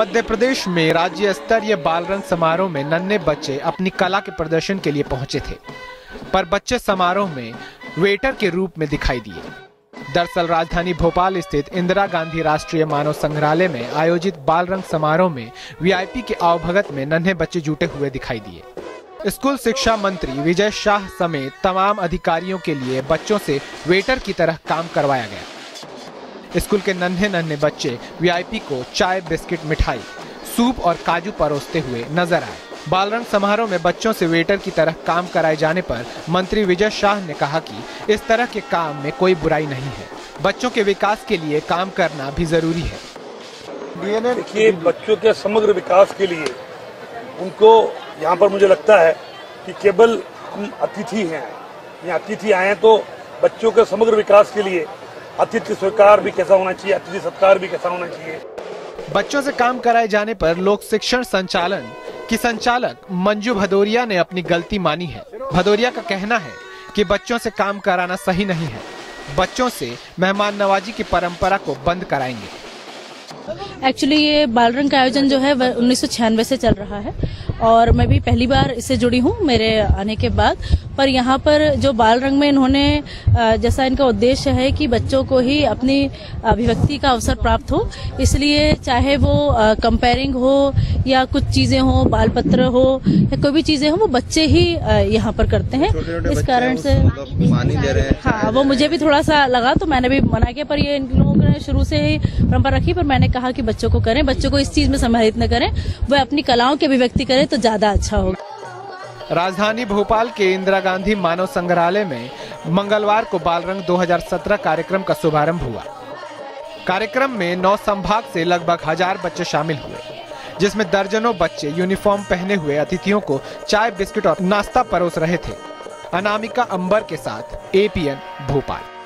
मध्य प्रदेश में राज्य स्तरीय बाल रंग समारोह में नन्हे बच्चे अपनी कला के प्रदर्शन के लिए पहुँचे थे, पर बच्चे समारोह में वेटर के रूप में दिखाई दिए। दरअसल राजधानी भोपाल स्थित इंदिरा गांधी राष्ट्रीय मानव संग्रहालय में आयोजित बाल रंग समारोह में वीआईपी के आवभगत में नन्हे बच्चे जुटे हुए दिखाई दिए। स्कूल शिक्षा मंत्री विजय शाह समेत तमाम अधिकारियों के लिए बच्चों से वेटर की तरह काम करवाया गया। स्कूल के नन्हे नन्हे बच्चे वीआईपी को चाय, बिस्किट, मिठाई, सूप और काजू परोसते हुए नज़र आए। बालरंग समारोह में बच्चों से वेटर की तरह काम कराए जाने पर मंत्री विजय शाह ने कहा कि इस तरह के काम में कोई बुराई नहीं है। बच्चों के विकास के लिए काम करना भी ज़रूरी है। देखिए, बच्चों के समग्र विकास के लिए उनको यहाँ पर मुझे लगता है कि केवल हम अतिथि हैं। यहाँ अतिथि आए तो बच्चों के समग्र विकास के लिए अतिथि स्वीकार भी कैसा होना चाहिए अतिथि सत्कार भी कैसा होना चाहिए? बच्चों से काम कराए जाने पर लोक शिक्षण संचालन की संचालक मंजू भदौरिया ने अपनी गलती मानी है। भदौरिया का कहना है कि बच्चों से काम कराना सही नहीं है। बच्चों से मेहमान नवाजी की परंपरा को बंद कराएँगे। एक्चुअली ये बाल रंग का आयोजन जो है वह उन्नीस से चल रहा है। और मैं भी पहली बार इससे जुड़ी हूँ मेरे आने के बाद। पर यहाँ पर जो बाल रंग में इन्होंने जैसा इनका उद्देश्य है कि बच्चों को ही अपनी अभिव्यक्ति का अवसर प्राप्त हो इसलिए चाहे वो कंपेयरिंग हो या कुछ चीज़ें हो बाल पत्र हो या कोई भी चीज़ें हो वो बच्चे ही यहाँ पर करते हैं। इस कारण से पानी दे रहे हैं। हाँ वो मुझे भी थोड़ा सा लगा तो मैंने भी मना किया पर ये इन लोगों ने शुरू से ही परंपरा रखी पर मैंने कहा कि बच्चों को करें बच्चों को इस चीज़ में समाहित न करें वह अपनी कलाओं की अभिव्यक्ति करें तो ज़्यादा अच्छा होगा। राजधानी भोपाल के इंदिरा गांधी मानव संग्रहालय में मंगलवार को बालरंग 2017 कार्यक्रम का शुभारंभ हुआ। कार्यक्रम में नौ संभाग से लगभग हज़ार बच्चे शामिल हुए, जिसमें दर्जनों बच्चे यूनिफॉर्म पहने हुए अतिथियों को चाय, बिस्किट और नाश्ता परोस रहे थे। अनामिका अंबर के साथ एपीएन भोपाल।